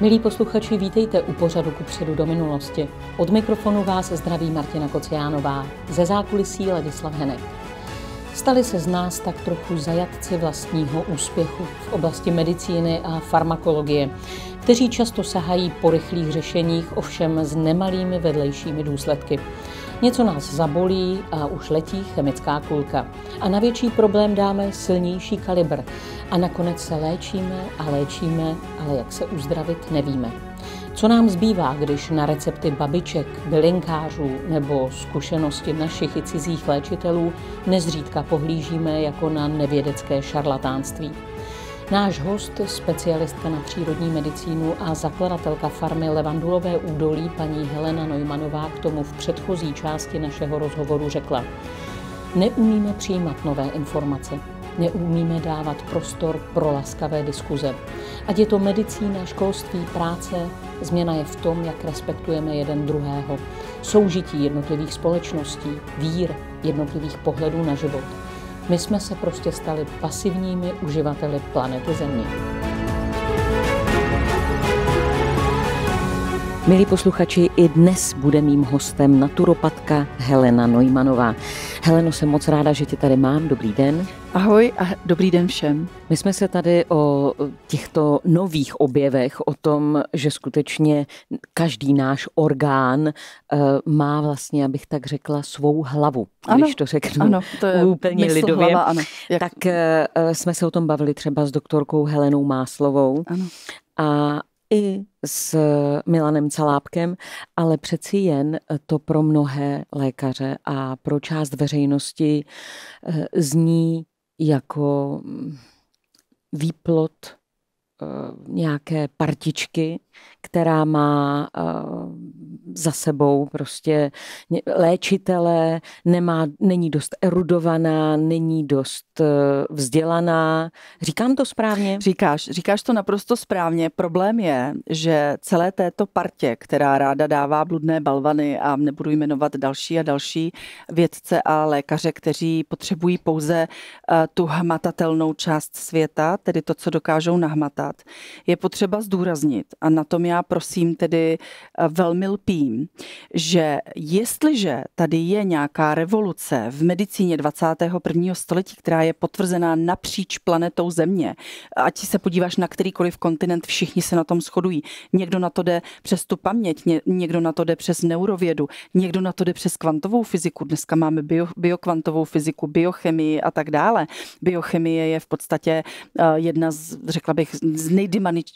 Milí posluchači, vítejte u pořadu ku předu do minulosti. Od mikrofonu vás zdraví Martina Kociánová, ze zákulisí Ladislav Henek. Stali se z nás tak trochu zajatci vlastního úspěchu v oblasti medicíny a farmakologie, kteří často sahají po rychlých řešeních, ovšem s nemalými vedlejšími důsledky. Něco nás zabolí a už letí chemická kulka. A na větší problém dáme silnější kalibr. A nakonec se léčíme a léčíme, ale jak se uzdravit, nevíme. Co nám zbývá, když na recepty babiček, bylinkářů nebo zkušenosti našich i cizích léčitelů nezřídka pohlížíme jako na nevědecké šarlatánství? Náš host, specialistka na přírodní medicínu a zakladatelka farmy Levandulové údolí, paní Helena Neumanová, k tomu v předchozí části našeho rozhovoru řekla. Neumíme přijímat nové informace, neumíme dávat prostor pro laskavé diskuze. Ať je to medicína, školství, práce, změna je v tom, jak respektujeme jeden druhého. Soužití jednotlivých společností, vír jednotlivých pohledů na život – my jsme se prostě stali pasivními uživateli planety Země. Milí posluchači, i dnes bude mým hostem naturopatka Helena Neumanová. Heleno, jsem moc ráda, že tě tady mám. Dobrý den. Ahoj a dobrý den všem. My jsme se tady o těchto nových objevech, o tom, že skutečně každý náš orgán uh, má vlastně, abych tak řekla, svou hlavu, ano, když to řeknu ano, to je úplně lidově. Hlava, ano. Jak... Tak uh, jsme se o tom bavili třeba s doktorkou Helenou Máslovou. Ano. A i s Milanem Calápkem, ale přeci jen to pro mnohé lékaře a pro část veřejnosti eh, zní jako výplot nějaké partičky, která má uh, za sebou prostě léčitele, nemá, není dost erudovaná, není dost uh, vzdělaná. Říkám to správně? Říkáš, říkáš to naprosto správně. Problém je, že celé této partě, která ráda dává bludné balvany a nebudu jmenovat další a další vědce a lékaře, kteří potřebují pouze tu hmatatelnou část světa, tedy to, co dokážou nahmatat, je potřeba zdůraznit a na tom já prosím tedy eh, velmi lpím, že jestliže tady je nějaká revoluce v medicíně 21. století, která je potvrzená napříč planetou Země, ať se podíváš na kterýkoliv kontinent, všichni se na tom shodují. Někdo na to jde přes tu paměť, někdo na to jde přes neurovědu, někdo na to jde přes kvantovou fyziku. Dneska máme bio, biokvantovou fyziku, biochemii a tak dále. Biochemie je v podstatě eh, jedna z, řekla bych, z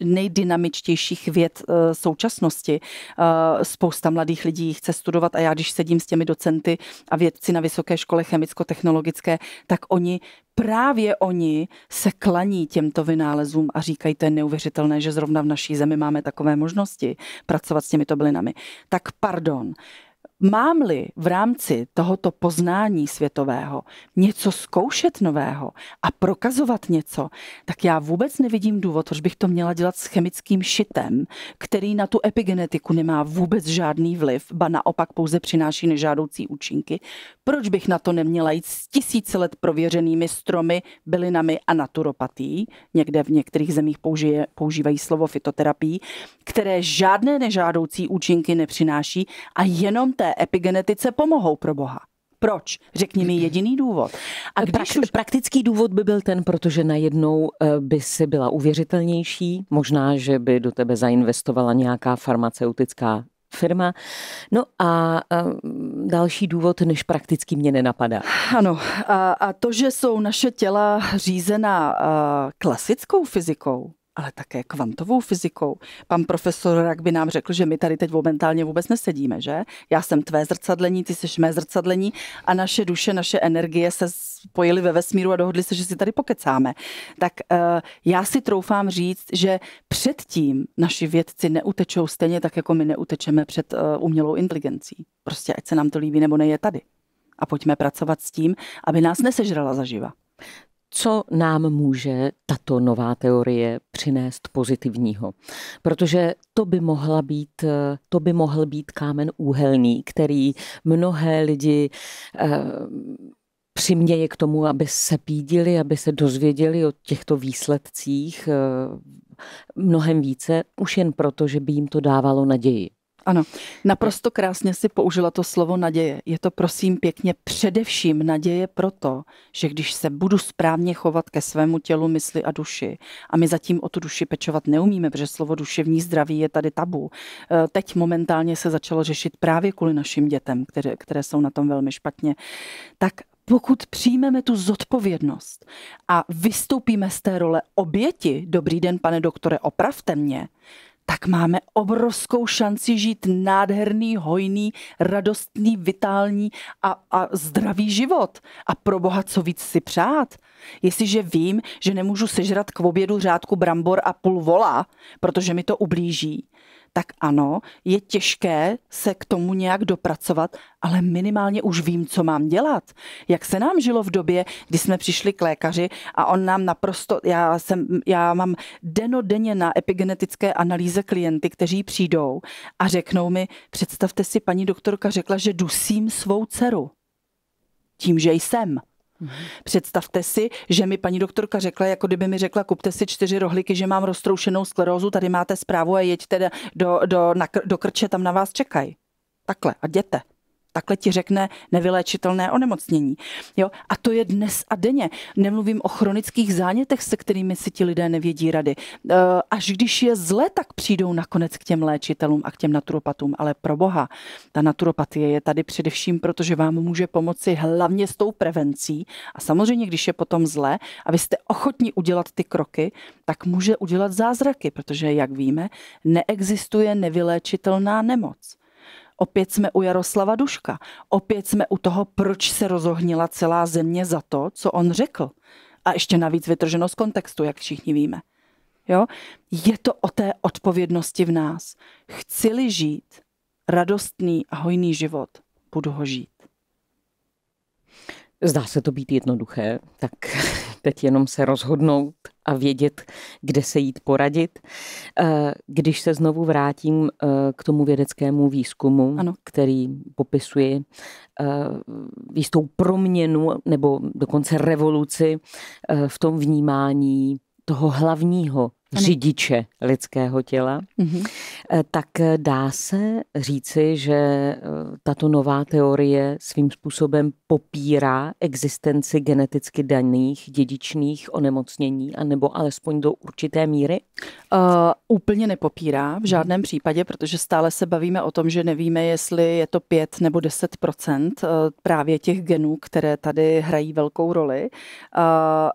nejdynamičtějších věd Eh, současnosti. Eh, spousta mladých lidí chce studovat a já, když sedím s těmi docenty a vědci na Vysoké škole chemicko-technologické, tak oni právě oni se klaní těmto vynálezům a říkají, to je neuvěřitelné, že zrovna v naší zemi máme takové možnosti pracovat s těmito bylinami. Tak pardon, Mám-li v rámci tohoto poznání světového něco zkoušet nového a prokazovat něco, tak já vůbec nevidím důvod, proč bych to měla dělat s chemickým šitem, který na tu epigenetiku nemá vůbec žádný vliv, ba naopak pouze přináší nežádoucí účinky. Proč bych na to neměla jít s tisíce let prověřenými stromy, bylinami a naturopatí, někde v některých zemích použije, používají slovo fitoterapii, které žádné nežádoucí účinky nepřináší a jenom té epigenetice pomohou pro Boha. Proč? Řekni mi jediný důvod. A když už... Praktický důvod by byl ten, protože najednou eh, by si byla uvěřitelnější, možná, že by do tebe zainvestovala nějaká farmaceutická firma. No a eh, další důvod, než prakticky mě nenapadá. Ano, a, a to, že jsou naše těla řízená eh, klasickou fyzikou, ale také kvantovou fyzikou. Pan profesor Rak by nám řekl, že my tady teď momentálně vůbec nesedíme, že? Já jsem tvé zrcadlení, ty jsi mé zrcadlení a naše duše, naše energie se spojily ve vesmíru a dohodli se, že si tady pokecáme. Tak uh, já si troufám říct, že předtím naši vědci neutečou stejně tak, jako my neutečeme před uh, umělou inteligencí. Prostě ať se nám to líbí nebo ne, je tady. A pojďme pracovat s tím, aby nás nesežrala zaživa co nám může tato nová teorie přinést pozitivního. Protože to by, mohla být, to by mohl být kámen úhelný, který mnohé lidi eh, přiměje k tomu, aby se pídili, aby se dozvěděli o těchto výsledcích eh, mnohem více, už jen proto, že by jim to dávalo naději. Ano, naprosto krásně si použila to slovo naděje. Je to prosím pěkně především naděje proto, že když se budu správně chovat ke svému tělu, mysli a duši, a my zatím o tu duši pečovat neumíme, protože slovo duševní zdraví je tady tabu. Eh, teď momentálně se začalo řešit právě kvůli našim dětem, které, které jsou na tom velmi špatně. Tak pokud přijmeme tu zodpovědnost a vystoupíme z té role oběti, dobrý den, pane doktore, opravte mě, tak máme obrovskou šanci žít nádherný, hojný, radostný, vitální a, a zdravý život. A pro boha, co víc si přát? Jestliže vím, že nemůžu sežrat k obědu řádku brambor a půl vola, protože mi to ublíží, tak ano, je těžké se k tomu nějak dopracovat, ale minimálně už vím, co mám dělat. Jak se nám žilo v době, kdy jsme přišli k lékaři a on nám naprosto, já, jsem, já mám denodenně na epigenetické analýze klienty, kteří přijdou a řeknou mi, představte si, paní doktorka řekla, že dusím svou dceru. Tím, že jsem. Mm-hmm. Představte si, že mi paní doktorka řekla, jako kdyby mi řekla, kupte si čtyři rohlíky, že mám roztroušenou sklerózu, tady máte zprávu a jeďte do, do, na, do krče, tam na vás čekají. Takhle a jděte. Takhle ti řekne nevyléčitelné onemocnění. Jo? A to je dnes a denně. Nemluvím o chronických zánětech, se kterými si ti lidé nevědí rady. E, až když je zle, tak přijdou nakonec k těm léčitelům a k těm naturopatům. Ale pro boha, ta naturopatie je tady především, protože vám může pomoci hlavně s tou prevencí. A samozřejmě, když je potom zle a vy jste ochotní udělat ty kroky, tak může udělat zázraky, protože, jak víme, neexistuje nevyléčitelná nemoc. Opět jsme u Jaroslava Duška. Opět jsme u toho, proč se rozohnila celá země za to, co on řekl. A ještě navíc vytrženo z kontextu, jak všichni víme. Jo? Je to o té odpovědnosti v nás. Chci-li žít radostný a hojný život, budu ho žít. Zdá se to být jednoduché, tak teď jenom se rozhodnout a vědět, kde se jít poradit. Eh, když se znovu vrátím eh, k tomu vědeckému výzkumu, ano. který popisuje eh, jistou proměnu nebo dokonce revoluci v tom vnímání toho hlavního řidiče lidského těla, mm-hmm. tak dá se říci, že eh, tato nová teorie svým způsobem popírá existenci geneticky daných dědičných onemocnění, anebo alespoň do určité míry? Uh, úplně nepopírá v žádném případě, protože stále se bavíme o tom, že nevíme, jestli je to 5 nebo 10% právě těch genů, které tady hrají velkou roli. Uh,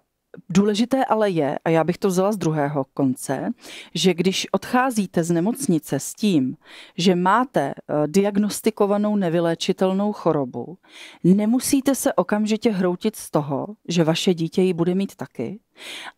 Důležité ale je, a já bych to vzala z druhého konce, že když odcházíte z nemocnice s tím, že máte eh, diagnostikovanou nevyléčitelnou chorobu, nemusíte se okamžitě hroutit z toho, že vaše dítě ji bude mít taky,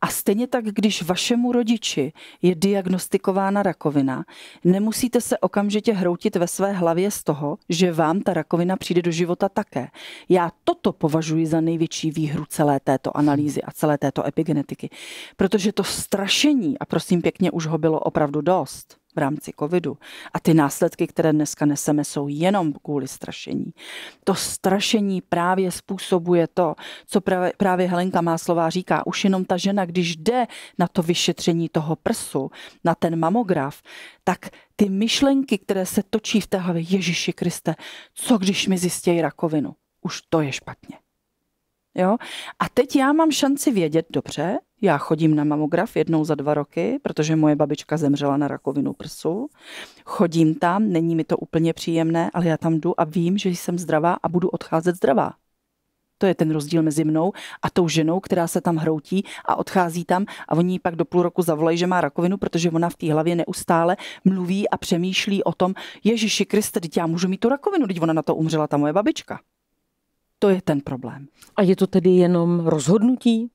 a stejně tak, když vašemu rodiči je diagnostikována rakovina, nemusíte se okamžitě hroutit ve své hlavě z toho, že vám ta rakovina přijde do života také. Já toto považuji za největší výhru celé této analýzy a celé této epigenetiky, protože to strašení, a prosím pěkně, už ho bylo opravdu dost, v rámci covidu. A ty následky, které dneska neseme, jsou jenom kvůli strašení. To strašení právě způsobuje to, co právě, právě Helenka Máslová říká. Už jenom ta žena, když jde na to vyšetření toho prsu, na ten mamograf, tak ty myšlenky, které se točí v té hlavě, Ježíši Kriste, co když mi zjistějí rakovinu? Už to je špatně. Jo? A teď já mám šanci vědět, dobře, já chodím na mamograf jednou za dva roky, protože moje babička zemřela na rakovinu prsu. Chodím tam, není mi to úplně příjemné, ale já tam jdu a vím, že jsem zdravá a budu odcházet zdravá. To je ten rozdíl mezi mnou a tou ženou, která se tam hroutí a odchází tam a oni pak do půl roku zavolají, že má rakovinu, protože ona v té hlavě neustále mluví a přemýšlí o tom, Ježiši Kriste, teď já můžu mít tu rakovinu, teď ona na to umřela, ta moje babička. To je ten problém. A je to tedy jenom rozhodnutí?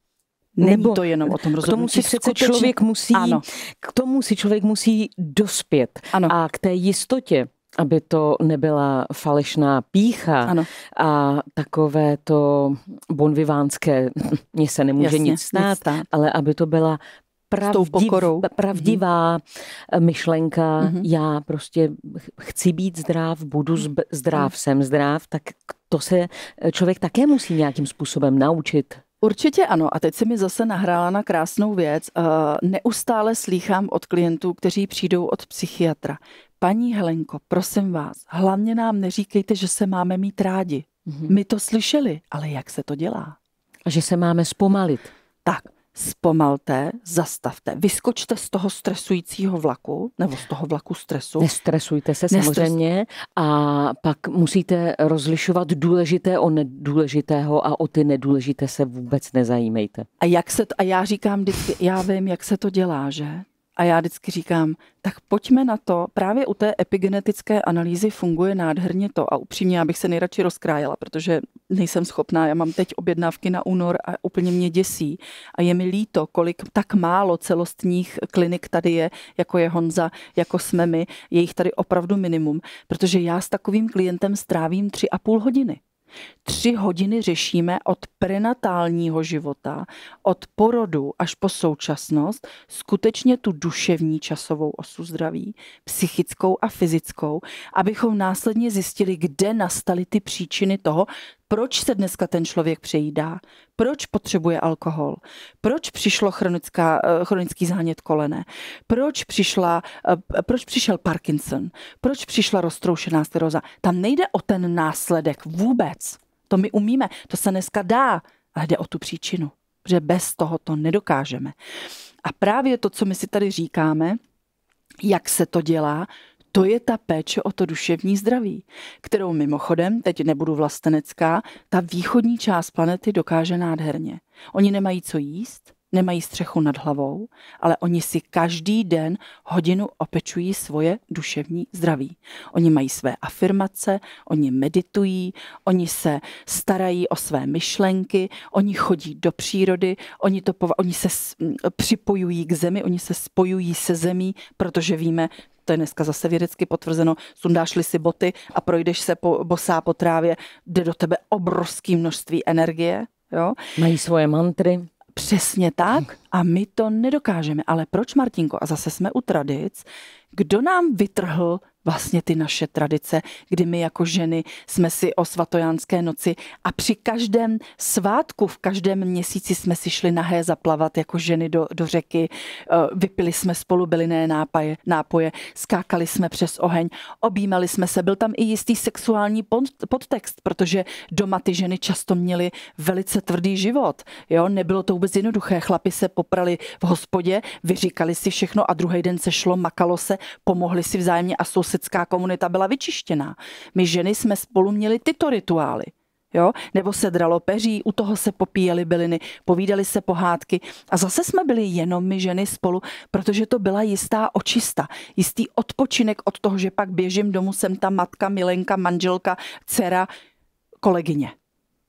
Není Nebo to jenom o tom rozhodnutí. K tomu si přece člověk musí, ano. k tomu si člověk musí dospět. Ano. A k té jistotě, aby to nebyla falešná pícha ano. a takové to bonvivánské, mně se nemůže Jasně, nic stát, nic stát, ale aby to byla pravdiv, pravdivá mm-hmm. myšlenka, mm-hmm. já prostě chci být zdrav, budu zdrav, mm. jsem zdrav, tak to se člověk také musí nějakým způsobem naučit Určitě ano. A teď se mi zase nahrála na krásnou věc. Uh, neustále slýchám od klientů, kteří přijdou od psychiatra. Paní Helenko, prosím vás, hlavně nám neříkejte, že se máme mít rádi. Mm-hmm. My to slyšeli, ale jak se to dělá? A že se máme zpomalit. Tak, zpomalte, zastavte, vyskočte z toho stresujícího vlaku, nebo z toho vlaku stresu. Nestresujte se Nestres... samozřejmě a pak musíte rozlišovat důležité o nedůležitého a o ty nedůležité se vůbec nezajímejte. A, jak se to, a já říkám vždycky, já vím, jak se to dělá, že? A já vždycky říkám, tak pojďme na to. Právě u té epigenetické analýzy funguje nádherně to. A upřímně, já bych se nejradši rozkrájela, protože nejsem schopná. Já mám teď objednávky na únor a úplně mě děsí. A je mi líto, kolik tak málo celostních klinik tady je, jako je Honza, jako jsme my. Je jich tady opravdu minimum, protože já s takovým klientem strávím tři a půl hodiny. Tři hodiny řešíme od prenatálního života, od porodu až po současnost, skutečně tu duševní časovou osu zdraví, psychickou a fyzickou, abychom následně zjistili, kde nastaly ty příčiny toho, proč se dneska ten člověk přejídá, proč potřebuje alkohol, proč přišlo chronická, eh, chronický zánět kolene, proč, přišla, eh, proč přišel Parkinson, proč přišla roztroušená steroza. Tam nejde o ten následek vůbec. To my umíme, to se dneska dá, ale jde o tu příčinu, že bez toho to nedokážeme. A právě to, co my si tady říkáme, jak se to dělá, to je ta péče o to duševní zdraví, kterou mimochodem, teď nebudu vlastenecká, ta východní část planety dokáže nádherně. Oni nemají co jíst, nemají střechu nad hlavou, ale oni si každý den hodinu opečují svoje duševní zdraví. Oni mají své afirmace, oni meditují, oni se starají o své myšlenky, oni chodí do přírody, oni, to, oni se připojují k zemi, oni se spojují se zemí, protože víme, to je dneska zase vědecky potvrzeno, sundáš-li si boty a projdeš se po, bosá po trávě, jde do tebe obrovské množství energie. Jo? Mají svoje mantry. Přesně tak a my to nedokážeme. Ale proč, Martinko? A zase jsme u tradic. Kdo nám vytrhl vlastně ty naše tradice, kdy my jako ženy jsme si o svatojánské noci a při každém svátku, v každém měsíci jsme si šli nahé zaplavat jako ženy do, do řeky, eh, vypili jsme spolu bylinné nápoje, nápoje, skákali jsme přes oheň, objímali jsme se, byl tam i jistý sexuální podtext, protože doma ty ženy často měly velice tvrdý život, jo, nebylo to vůbec jednoduché, chlapi se poprali v hospodě, vyříkali si všechno a druhý den se šlo, makalo se, pomohli si vzájemně a soused sousedská komunita byla vyčištěná. My ženy jsme spolu měli tyto rituály. Jo? Nebo se dralo peří, u toho se popíjely byliny, povídali se pohádky a zase jsme byli jenom my ženy spolu, protože to byla jistá očista, jistý odpočinek od toho, že pak běžím domů, jsem ta matka, milenka, manželka, dcera, kolegyně.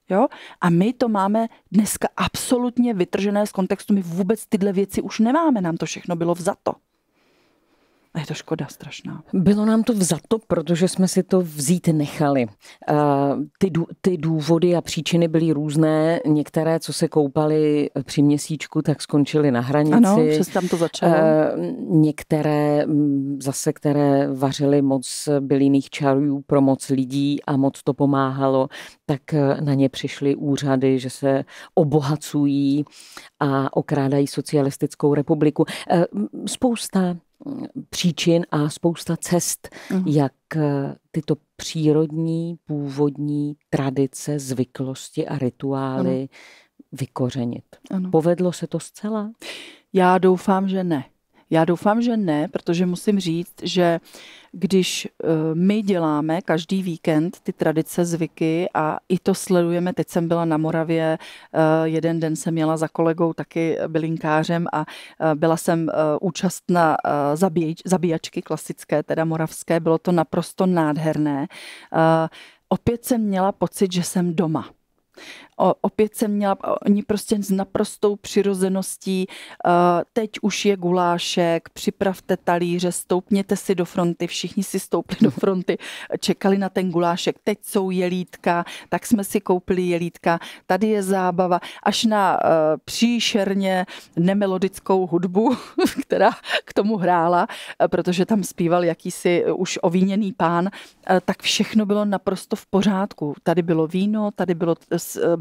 Jo? A my to máme dneska absolutně vytržené z kontextu. My vůbec tyhle věci už nemáme, nám to všechno bylo vzato. A je to škoda strašná. Bylo nám to vzato, protože jsme si to vzít nechali. Ty, ty důvody a příčiny byly různé. Některé, co se koupali při měsíčku, tak skončily na hranici. Ano, přes tam to začalo. Některé zase, které vařily moc bylinných čarů pro moc lidí a moc to pomáhalo, tak na ně přišly úřady, že se obohacují a okrádají socialistickou republiku. Spousta příčin a spousta cest, mm. jak eh, tyto přírodní, původní tradice, zvyklosti a rituály ano. vykořenit. Ano. Povedlo se to zcela? Já doufám, že ne. Já doufám, že ne, protože musím říct, že když eh, my děláme každý víkend ty tradice, zvyky a i to sledujeme, teď jsem byla na Moravě, eh, jeden den jsem měla za kolegou taky bylinkářem a eh, byla jsem účastna zabíjačky klasické, teda moravské, bylo to naprosto nádherné. Opět jsem měla pocit, že jsem doma O, opět jsem měla, oni prostě s naprostou přirozeností, uh, teď už je gulášek, připravte talíře, stoupněte si do fronty, všichni si stoupli do fronty, čekali na ten gulášek, teď jsou jelítka, tak jsme si koupili jelítka, tady je zábava, až na uh, příšerně nemelodickou hudbu, která k tomu hrála, protože tam zpíval jakýsi už ovíněný pán, tak všechno bylo naprosto v pořádku. Tady bylo víno, tady bylo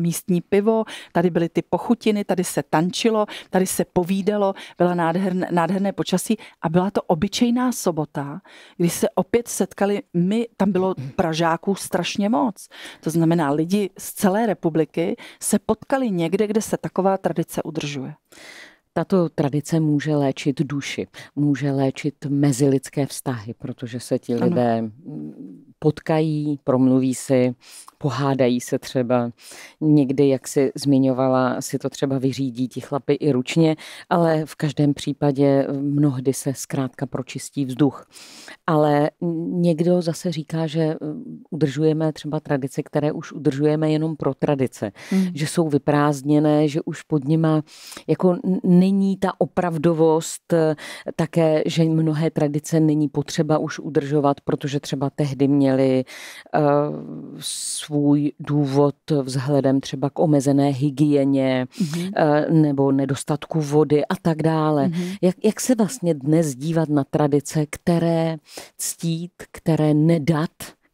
místní pivo, tady byly ty pochutiny, tady se tančilo, tady se povídalo, byla nádherné, nádherné počasí a byla to obyčejná sobota, kdy se opět setkali my, tam bylo Pražáků strašně moc. To znamená, lidi z celé republiky se potkali někde, kde se taková tradice udržuje. Tato tradice může léčit duši, může léčit mezilidské vztahy, protože se ti lidé ano. Potkají, promluví si, pohádají se třeba. Někdy, jak si zmiňovala, si to třeba vyřídí ti chlapy i ručně, ale v každém případě mnohdy se zkrátka pročistí vzduch. Ale někdo zase říká, že eh, udržujeme třeba tradice, které už udržujeme jenom pro tradice, hmm. že jsou vyprázdněné, že už pod nima jako není ta opravdovost, eh, také, že mnohé tradice není potřeba už udržovat, protože třeba tehdy měli uh, svůj důvod vzhledem třeba k omezené hygieně mm-hmm. nebo nedostatku vody a tak dále. Mm-hmm. Jak, jak se vlastně dnes dívat na tradice, které ctít, které nedat,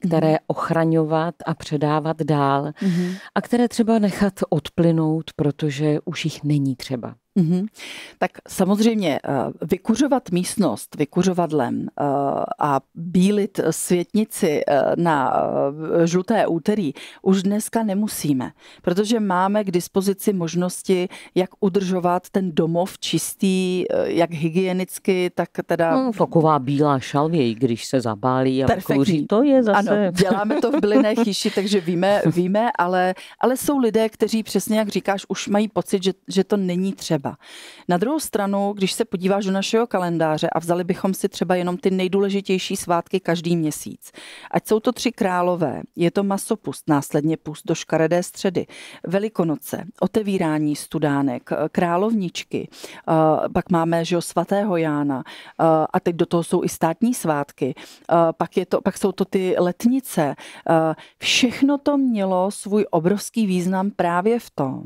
které mhm. ochraňovat a předávat dál mm-hmm. a které třeba nechat odplynout, protože už jich není třeba. Mm-hmm. Tak samozřejmě eh, vykuřovat místnost vykuřovadlem eh, a bílit světnici eh, na žluté úterý už dneska nemusíme, protože máme k dispozici možnosti, jak udržovat ten domov čistý, jak hygienicky, tak teda... No, taková bílá šalvěj, když se zabálí a Perfektní. kouří, to je zase... Ano, děláme to v bylinné chyši, takže víme, víme ale, ale jsou lidé, kteří přesně, jak říkáš, už mají pocit, že, že to není třeba třeba. Na druhou stranu, když se podíváš do našeho kalendáře a vzali bychom si třeba jenom ty nejdůležitější svátky každý měsíc, ať jsou to tři králové, je to masopust, následně pust do škaredé středy, velikonoce, otevírání studánek, královničky, pak máme že jo, svatého Jána a teď do toho jsou i státní svátky, pak, je to, pak jsou to ty letnice. Všechno to mělo svůj obrovský význam právě v tom,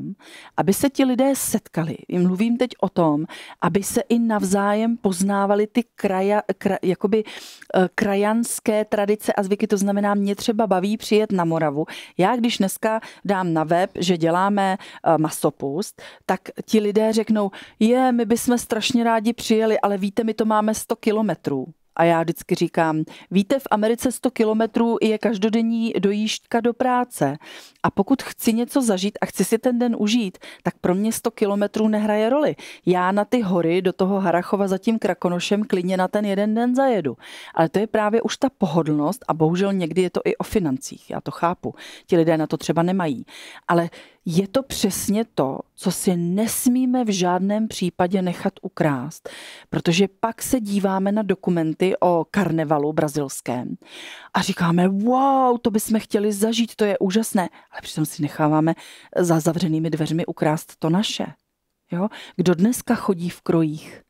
aby se ti lidé setkali. Jim mluvím teď o tom, aby se i navzájem poznávaly ty kraja, kra, jakoby eh, krajanské tradice a zvyky. To znamená, mě třeba baví přijet na Moravu. Já, když dneska dám na web, že děláme eh, masopust, tak ti lidé řeknou, je, my bychom strašně rádi přijeli, ale víte, my to máme 100 kilometrů. A já vždycky říkám, víte, v Americe 100 kilometrů je každodenní dojížďka do práce. A pokud chci něco zažít a chci si ten den užít, tak pro mě 100 kilometrů nehraje roli. Já na ty hory do toho Harachova za tím Krakonošem klidně na ten jeden den zajedu. Ale to je právě už ta pohodlnost a bohužel někdy je to i o financích. Já to chápu. Ti lidé na to třeba nemají. Ale je to přesně to, co si nesmíme v žádném případě nechat ukrást, protože pak se díváme na dokumenty o karnevalu brazilském a říkáme, wow, to bychom chtěli zažít, to je úžasné, ale přitom si necháváme za zavřenými dveřmi ukrást to naše. Jo? Kdo dneska chodí v krojích?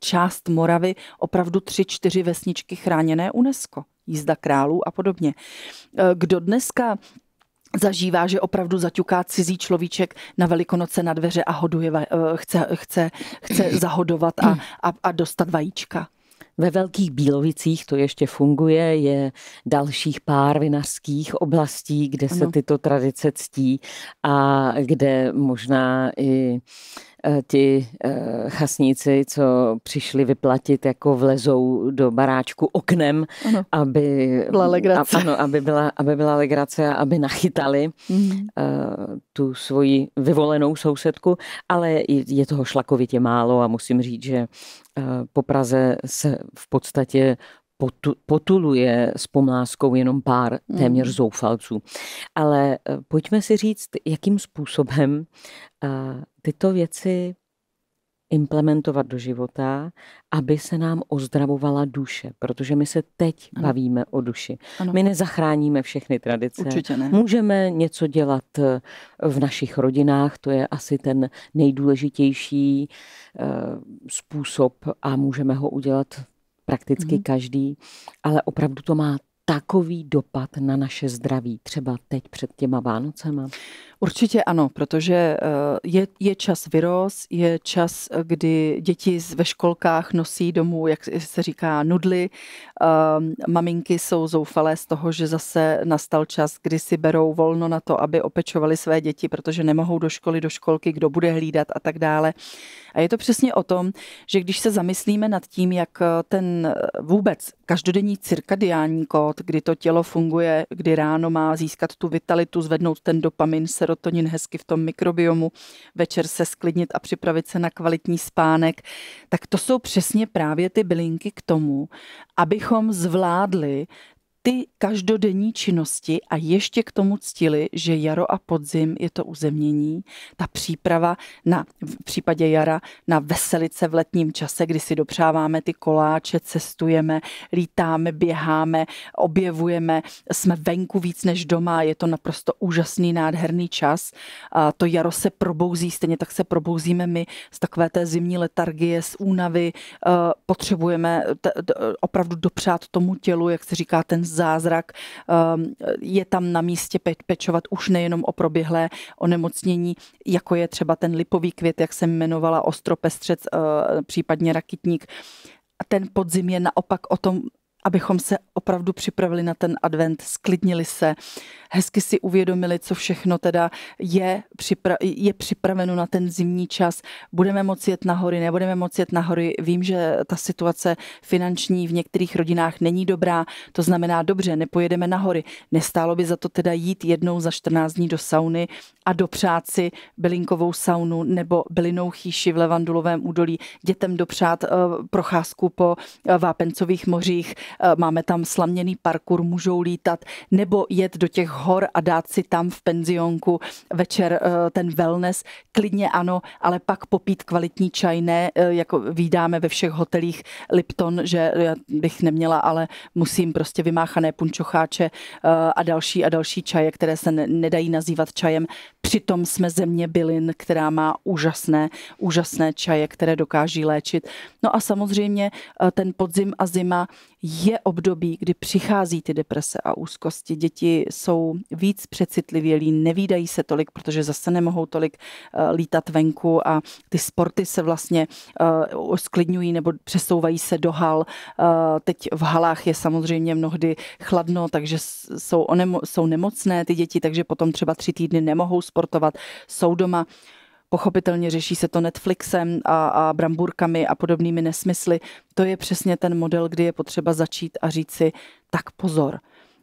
Část Moravy, opravdu tři, čtyři vesničky chráněné UNESCO, jízda králů a podobně. Kdo dneska zažívá, že opravdu zaťuká cizí človíček na velikonoce na dveře a hoduje, eh, chce, chce, chce zahodovat a, a, a dostat vajíčka. Ve Velkých Bílovicích to ještě funguje, je dalších pár vinařských oblastí, kde se ano. tyto tradice ctí a kde možná i ti eh, chasníci, co přišli vyplatit, jako vlezou do baráčku oknem, ano. aby byla legrace. A, ano, aby byla, aby byla legrace a aby nachytali mm. tu svoji vyvolenou sousedku, ale je toho šlakovitě málo a musím říct, že po Praze se v podstatě potuluje s pomláskou jenom pár téměř mm. zoufalců. Ale pojďme si říct, jakým způsobem tyto věci implementovat do života, aby se nám ozdravovala duše, protože my se teď ano. bavíme o duši. Ano. My nezachráníme všechny tradice. Určitě ne. Můžeme něco dělat eh, v našich rodinách, to je asi ten nejdůležitější eh, způsob a můžeme ho udělat prakticky hmm. každý, ale opravdu to má takový dopad na naše zdraví, třeba teď před těma Vánocema? Určitě ano, protože eh, je, je čas vyrost, je čas, kdy děti ve školkách nosí domů, jak se říká, nudly. Ehm, maminky jsou zoufalé z toho, že zase nastal čas, kdy si berou volno na to, aby opečovali své děti, protože nemohou do školy, do školky, kdo bude hlídat a tak dále. A je to přesně o tom, že když se zamyslíme nad tím, jak eh, ten eh, vůbec každodenní cirkadiální kód, kdy to tělo funguje, kdy ráno má získat tu vitalitu, zvednout ten dopamin, serotonin hezky v tom mikrobiomu, večer se sklidnit a připravit se na kvalitní spánek, tak to jsou přesně právě ty bylinky k tomu, abychom zvládli ty každodenní činnosti a ještě k tomu ctili, že jaro a podzim je to uzemnění, ta příprava na, v případě jara na veselice v letním čase, kdy si dopřáváme ty koláče, cestujeme, lítáme, běháme, objevujeme, jsme venku víc než doma, je to naprosto úžasný, nádherný čas. A to jaro se probouzí, stejně tak se probouzíme my z takové té zimní letargie, z únavy, potřebujeme opravdu dopřát tomu tělu, jak se říká, ten zázrak. Ehm, je tam na místě pečovat už nejenom o proběhlé onemocnění, jako je třeba ten lipový květ, jak jsem jmenovala, ostropestřec, eh, případně rakitník. A ten podzim je naopak o tom, abychom se opravdu připravili na ten advent, sklidnili se, hezky si uvědomili, co všechno teda je, připra- je připraveno na ten zimní čas. Budeme moci jet na hory, nebudeme moci jet na hory. Vím, že ta situace finanční v některých rodinách není dobrá, to znamená dobře, nepojedeme na hory. Nestálo by za to teda jít jednou za 14 dní do sauny a dopřát si bylinkovou saunu nebo bylinou chýši v Levandulovém údolí, dětem dopřát uh, procházku po uh, Vápencových mořích, uh, máme tam slaměný parkour, můžou lítat, nebo jet do těch hor a dát si tam v penzionku večer eh, ten wellness, klidně ano, ale pak popít kvalitní čaj, ne eh, jako vydáme ve všech hotelích Lipton, že bych neměla, ale musím prostě vymáchané punčocháče eh, a další a další čaje, které se nedají nazývat čajem. Přitom jsme země bylin, která má úžasné, úžasné čaje, které dokáží léčit. No a samozřejmě ten podzim a zima je období, kdy přichází ty deprese a úzkosti. Děti jsou víc přecitlivělí, nevídají se tolik, protože zase nemohou tolik uh, lítat venku a ty sporty se vlastně uh, sklidňují nebo přesouvají se do hal. Uh, teď v halách je samozřejmě mnohdy chladno, takže jsou, onemo- jsou nemocné ty děti, takže potom třeba tři týdny nemohou sportovat, jsou doma. Pochopitelně řeší se to Netflixem a, a bramburkami a podobnými nesmysly. To je přesně ten model, kdy je potřeba začít a říct si, tak pozor,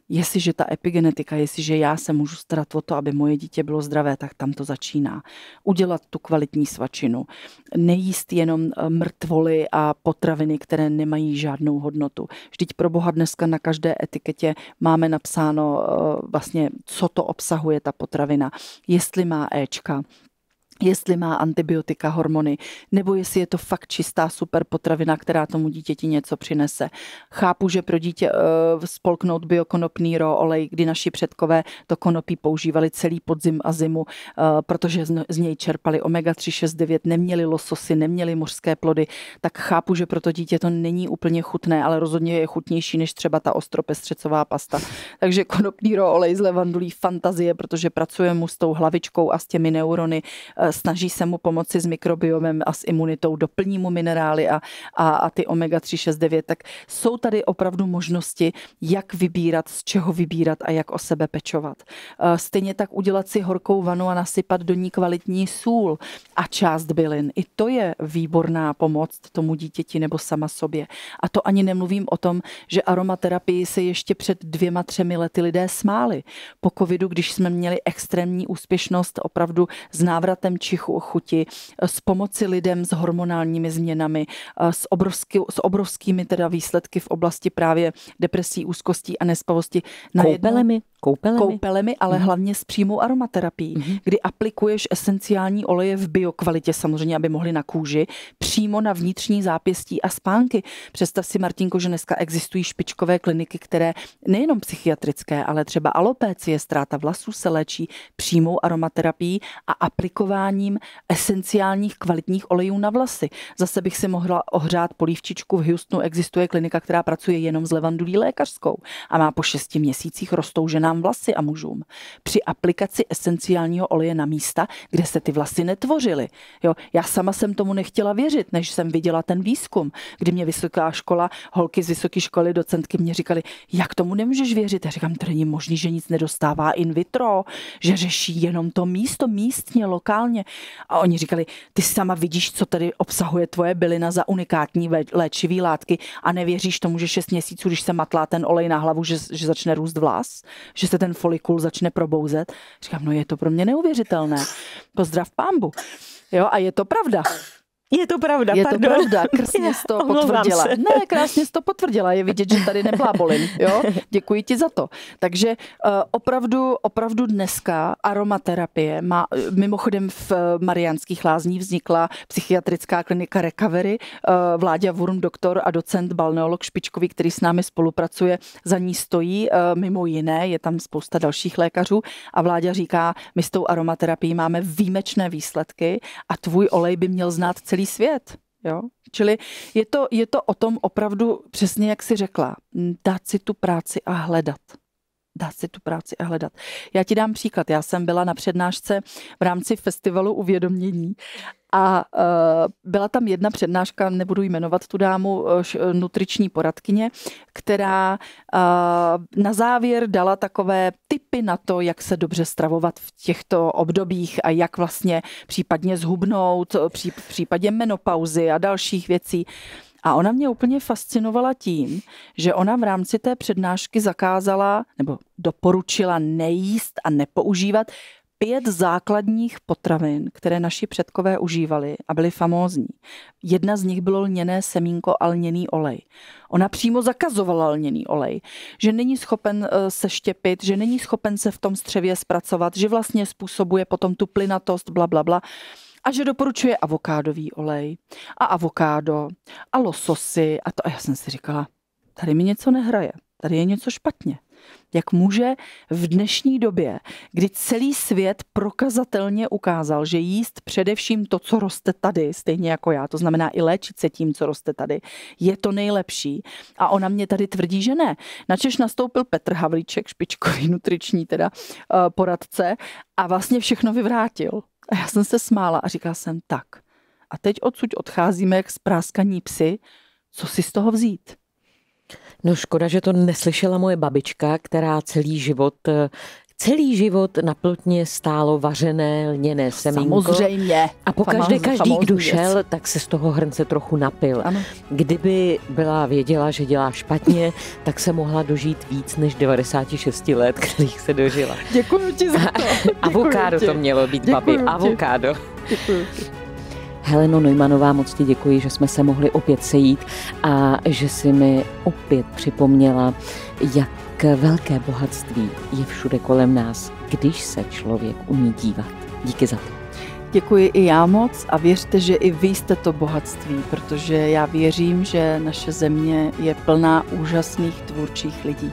jestliže ta epigenetika, jestliže já se můžu starat o to, aby moje dítě bylo zdravé, tak tam to začíná. Udělat tu kvalitní svačinu. Nejíst jenom eh, mrtvoly a potraviny, které nemají žádnou hodnotu. Vždyť pro boha dneska na každé etiketě máme napsáno eh, vlastně, co to obsahuje ta potravina. Jestli má Ečka, jestli má antibiotika, hormony, nebo jestli je to fakt čistá super potravina, která tomu dítěti něco přinese. Chápu, že pro dítě uh, spolknout biokonopný ro olej, kdy naši předkové to konopí používali celý podzim a zimu, uh, protože z, z něj čerpali omega-3, 6, 9, neměli lososy, neměli mořské plody, tak chápu, že pro to dítě to není úplně chutné, ale rozhodně je chutnější než třeba ta ostropestřecová pasta. Takže konopný ro olej z levandulí fantazie, protože pracuje mu s tou hlavičkou a s těmi neurony uh, snaží se mu pomoci s mikrobiomem a s imunitou, doplní mu minerály a, a, a ty omega-3, 6, 9, tak jsou tady opravdu možnosti, jak vybírat, z čeho vybírat a jak o sebe pečovat. Eh, stejně tak udělat si horkou vanu a nasypat do ní kvalitní sůl a část bylin. I to je výborná pomoc tomu dítěti nebo sama sobě. A to ani nemluvím o tom, že aromaterapii se ještě před dvěma, třemi lety lidé smáli. Po covidu, když jsme měli extrémní úspěšnost opravdu s návratem čichu, chuti, s pomoci lidem s hormonálními změnami, s, obrovský, s obrovskými teda výsledky v oblasti právě depresí, úzkostí a nespavosti. Koupelemi? Koupelemi? Koupelemi, ale mm. hlavně s přímou aromaterapií, mm. kdy aplikuješ esenciální oleje v biokvalitě, samozřejmě, aby mohly na kůži, přímo na vnitřní zápěstí a spánky. Představ si, Martinko, že dneska existují špičkové kliniky, které nejenom psychiatrické, ale třeba alopécie, ztráta vlasů se léčí přímou aromaterapií a aplikováním esenciálních kvalitních olejů na vlasy. Zase bych si mohla ohřát polívčičku. V Houstonu existuje klinika, která pracuje jenom s levandulí lékařskou a má po šesti měsících rostou ženám vlasy a mužům. Při aplikaci esenciálního oleje na místa, kde se ty vlasy netvořily. Jo, já sama jsem tomu nechtěla věřit, než jsem viděla ten výzkum, kdy mě vysoká škola, holky z vysoké školy, docentky mě říkali, jak tomu nemůžeš věřit. Já říkám, to není možný, že nic nedostává in vitro, že řeší jenom to místo, místně, lokálně. A oni říkali, ty sama vidíš, co tady obsahuje tvoje bylina za unikátní léčivý látky a nevěříš tomu, že 6 měsíců, když se matlá ten olej na hlavu, že, že začne růst vlas, že se ten folikul začne probouzet. Říkám, no je to pro mě neuvěřitelné. Pozdrav pámbu. Jo, a je to pravda. Je to pravda, Je pardon. to pravda, krásně jsi to potvrdila. Se. Ne, krásně jsi to potvrdila, je vidět, že tady neblábolím, jo? Děkuji ti za to. Takže uh, opravdu, opravdu dneska aromaterapie má, mimochodem v Mariánských lázních vznikla psychiatrická klinika Recovery, uh, Vláďa Wurm, doktor a docent, balneolog špičkový, který s námi spolupracuje, za ní stojí, uh, mimo jiné, je tam spousta dalších lékařů a Vláďa říká, my s tou aromaterapií máme výjimečné výsledky a tvůj olej by měl znát celý celý svět. Jo? Čili je to, je to o tom opravdu přesně, jak si řekla, dát si tu práci a hledat dát si tu práci a hledat. Já ti dám příklad. Já jsem byla na přednášce v rámci festivalu uvědomění a uh, byla tam jedna přednáška, nebudu jmenovat tu dámu, uh, nutriční poradkyně, která na závěr dala takové tipy na to, jak se dobře stravovat v těchto obdobích a jak vlastně případně zhubnout, pří, v případě menopauzy a dalších věcí. A ona mě úplně fascinovala tím, že ona v rámci té přednášky zakázala nebo doporučila nejíst a nepoužívat pět základních potravin, které naši předkové užívali a byly famózní. Jedna z nich bylo lněné semínko a lněný olej. Ona přímo zakazovala lněný olej, že není schopen eh, se štěpit, že není schopen se v tom střevě zpracovat, že vlastně způsobuje potom tu plynatost, bla, bla, bla a že doporučuje avokádový olej a avokádo a lososy a to. A já jsem si říkala, tady mi něco nehraje, tady je něco špatně. Jak může v dnešní době, kdy celý svět prokazatelně ukázal, že jíst především to, co roste tady, stejně jako já, to znamená i léčit se tím, co roste tady, je to nejlepší. A ona mě tady tvrdí, že ne. Načež nastoupil Petr Havlíček, špičkový nutriční teda eh, poradce a vlastně všechno vyvrátil. A já jsem se smála a říkala jsem tak. A teď odsud odcházíme jak spráskaní psy, co si z toho vzít? No škoda, že to neslyšela moje babička, která celý život celý život na plotně stálo vařené lněné semínko. Samozřejmě. A po každé, každý, kdo šel, tak se z toho hrnce trochu napil. Ano. Kdyby byla věděla, že dělá špatně, tak se mohla dožít víc než 96 let, kterých se dožila. Děkuji ti za to. Avokádo to mělo být, Děkuju babi. Ti. Avokádo. Děkuji ti. Heleno Neumanová, moc ti děkuji, že jsme se mohli opět sejít a že si mi opět připomněla, jak velké bohatství je všude kolem nás, když se člověk umí dívat. Díky za to. Děkuji i já moc a věřte, že i vy jste to bohatství, protože já věřím, že naše země je plná úžasných tvůrčích lidí.